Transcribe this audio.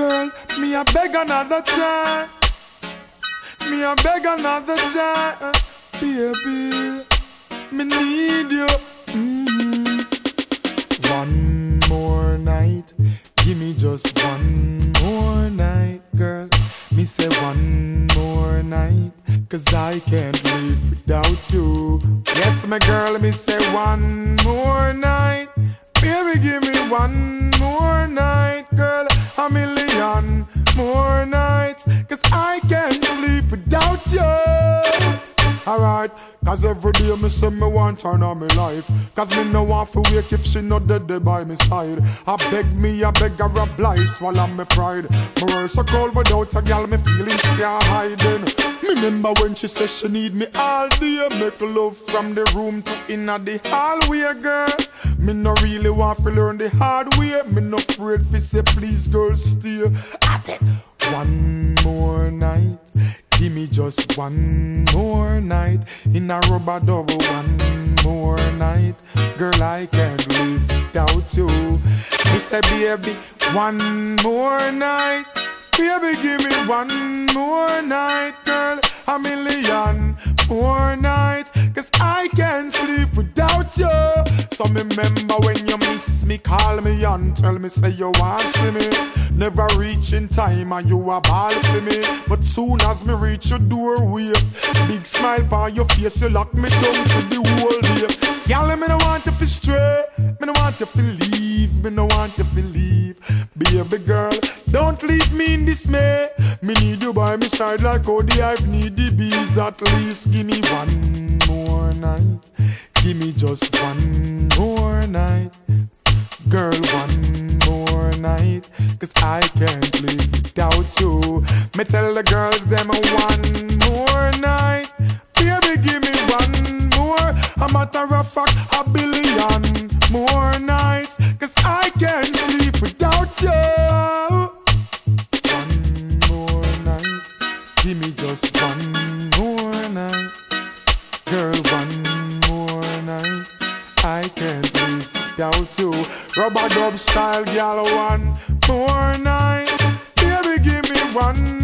Girl, me a beg another chance. Me a beg another chance, baby. Me need you. Mm. One more night, give me just one more night, girl. Me say one more night, cause I can't live without you. Yes, my girl, me say one more night. Baby, give me one Cause every day me say me want turn on me life. Cause me no want to wake if she not dead there by me side. I beg me, I beg her a blight, swallow me pride. My world so cold without a gal, me feeling scared hiding. Me remember when she said she need me all day. Make love from the room to inna the hallway, girl. Me no really want to learn the hard way. Me no afraid fi say please, girl, stay. At it. One more night. Give me just one more night in a rubber double. One more night, girl, I can't live without you. Me say, baby, one more night. Baby, give me one more night, girl. A million more nights. Cause I can't sleep without you. So remember when you miss me, call me and tell me, say you want see me. Never reach in time and you a ball for me. But soon as me reach your doorway, big smile on your face, you lock me down for the whole day. Girl, me no want you to stray, me no want you to leave, me no want you to leave. Baby girl, don't leave me in dismay. Me need you by my side like the hive need the bees. At least give me one more night. Give me just one more night. Girl, one more night. Cause I can't live without you. Me tell the girls them one more night. Baby, give me one more. A matter of fact, a billion Give me just one more night. Girl, one more night. I can't live without you. Rubber dub style, gal, one more night. Baby, give me one.